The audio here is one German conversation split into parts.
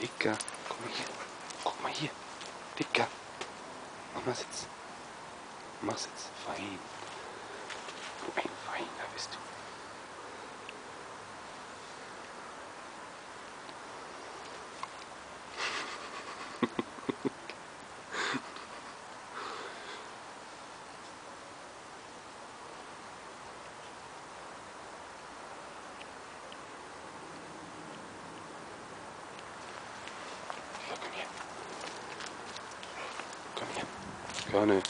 Dicker, guck mal hier. Guck mal hier. Dicker. Mach mal Sitz. Mach Sitz. Fein. Du ein Feiner bist du. Komm her. Gerne.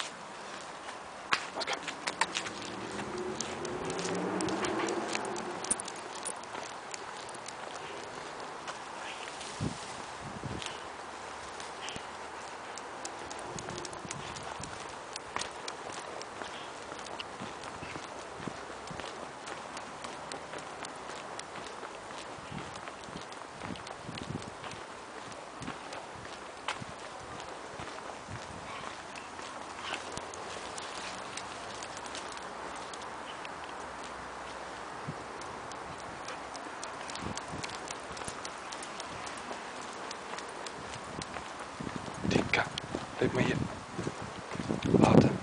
Was komm. Dicker, bleib mal hier. Warte.